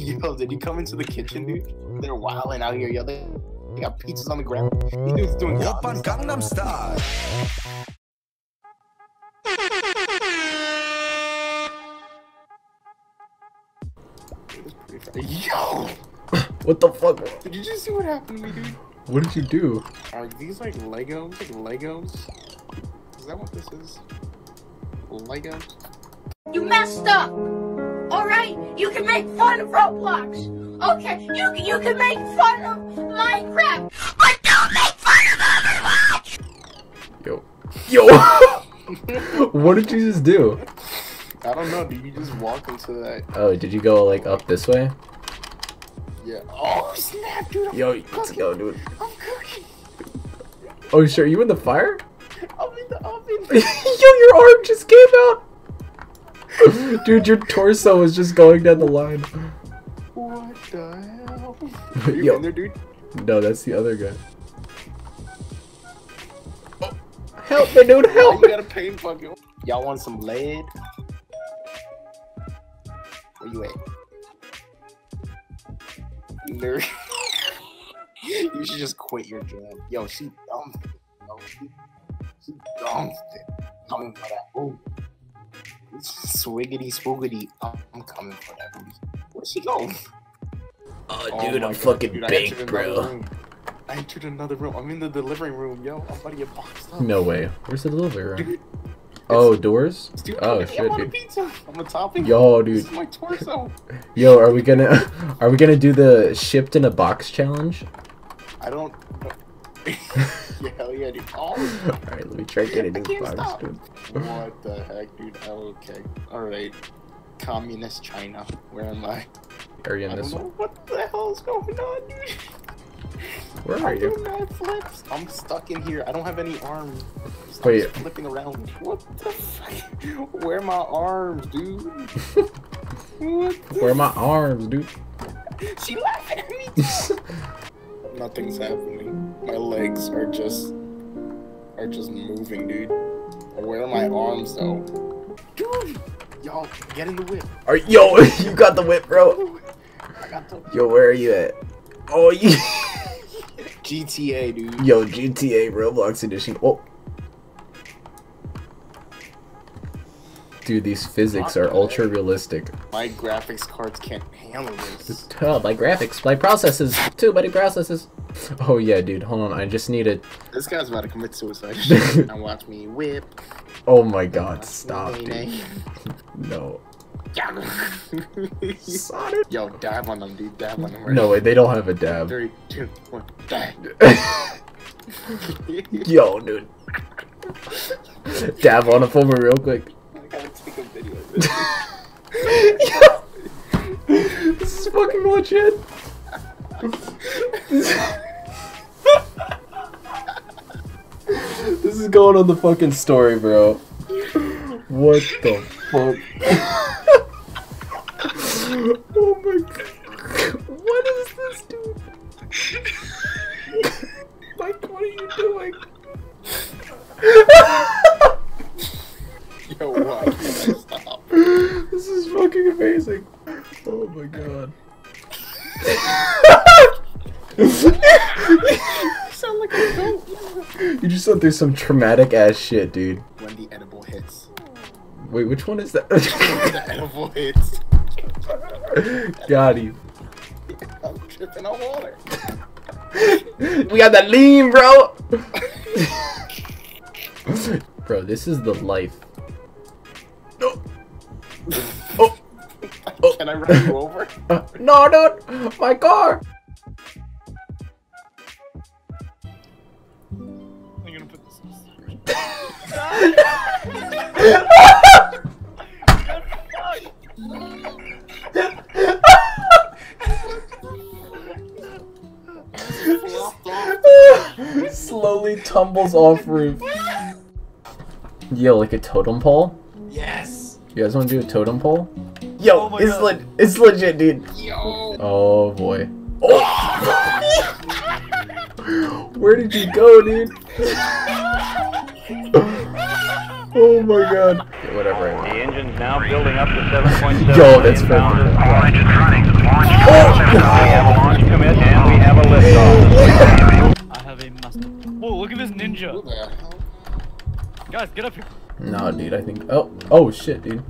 Yo, did you come into the kitchen, dude? They're wilding out here, yo. They, they got pizzas on the ground. These dudes doing Oppan Gangnam Style. Yo! What the fuck? Did you just see what happened to me, dude? What did you do? Are these like Legos? Like Legos? Is that what this is? Legos? You messed up. All right, you can make fun of Roblox. Okay, you can, you can make fun of Minecraft, but don't make fun of Overwatch. Yo. Yo! what did you just do? I don't know. Did you just walk into that? Oh, did you go like up this way? Yeah. Oh snap, dude! I'm Yo, let's go, dude. I'm cooking. Oh, sure. You in the fire? I'm in the oven. Yo, your arm just came out. Dude, your torso is just going down the line. what the hell? Are you Yo. in there, dude? No, that's the other guy. Oh, help me, dude! Help you me! got a pain fucking. Y'all want some lead? Where you at? You nerd. you should just quit your job. Yo, she dumb. Yo, she, she dumb. Coming for that booty. Swiggity spoogity. I'm, I'm coming for that booty. Where'd she go? Oh, Oh dude, my I'm God, fucking dude, baked, another bro. room. I entered another room. I'm in the delivery room, yo. I'm about to get boxed up. No way. Where's the delivery room? Dude, Oh, doors? Dude, Oh I'm shit, on a dude. pizza. I'm a topping. Yo, This dude. is my torso. Yo, are we gonna are we gonna do the shipped in a box challenge? I don't. yeah, hell yeah, dude. Oh, Alright, let me try getting I this box, what the heck, dude? Oh, okay. All right. Communist China. Where am I? Are you I in don't this one? what the hell is going on, dude. Where are I'm you? doing flips. I'm stuck in here. I don't have any arms. I'm Wait. flipping around. What the fuck? Where are my arms, dude? Where are my arms, dude? She laughing at me. Nothing's happening. My legs are just are just moving, dude. Where are my arms though? Dude, y'all get in the whip. Are yo, you got the whip, bro. I got the Yo, where are you at? Oh, you. GTA, dude. Yo, GTA Roblox edition. Oh. Dude, these physics are ultra realistic. My graphics cards can't handle this. Oh, my graphics, my processes, too many processes. Oh yeah, dude, hold on, I just need it. This guy's about to commit suicide. now watch me whip. Oh my god, stop, nay, dude. No. Yo, dab on them, dude. Dab on them. Right No way, they don't have a dab. Three, two, one, dab. Yo, dude. Dab on it for me real quick. I gotta take a video of this. Yo! This is fucking legit. This is going on the fucking story, bro. What the fuck? oh my god. What is this, dude? Mike, what are you doing? Yo, why stop? This is fucking amazing. Oh my god. You sound like a goat. You just went through some traumatic ass shit, dude. When the edible hits. Wait, which one is that? the edible hits. Got you. I'm tripping on water. We got that lean, bro. bro, this is the life. Oh, oh, Oh. Can I run you over? uh, no, dude, my car. Slowly tumbles off roof. Yo, like a totem pole? Yes! You guys want to do a totem pole? Yo, Oh it's God. le- it's legit, dude. Yo! Oh boy. Oh. Where did you go, dude? Oh my god. Yeah, whatever. The engine's now building up to 7.7 Yo, that's fair. All engines running. Launch oh, We have a launch commit and we have a liftoff. I have a mustang. Whoa, look at this ninja. Guys, get up here. Nah, dude, I think. Oh, oh shit, dude.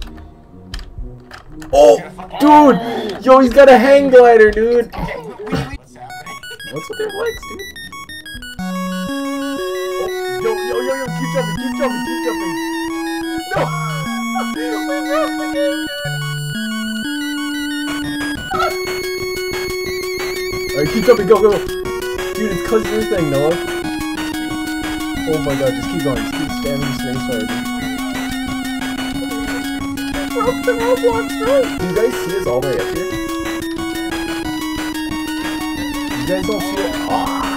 Oh, dude! Yo, he's got a hang glider, dude! What's with their legs, dude? Oh, yo, yo, yo, yo, keep jumping, keep jumping, keep jumping! No! we! Alright, keep jumping, go, go! Dude, it's cause your thing, Noah. Oh my god, just keep going, just keep spamming space hard. Broke the you guys see us all the way up here? You guys don't see it? Ah!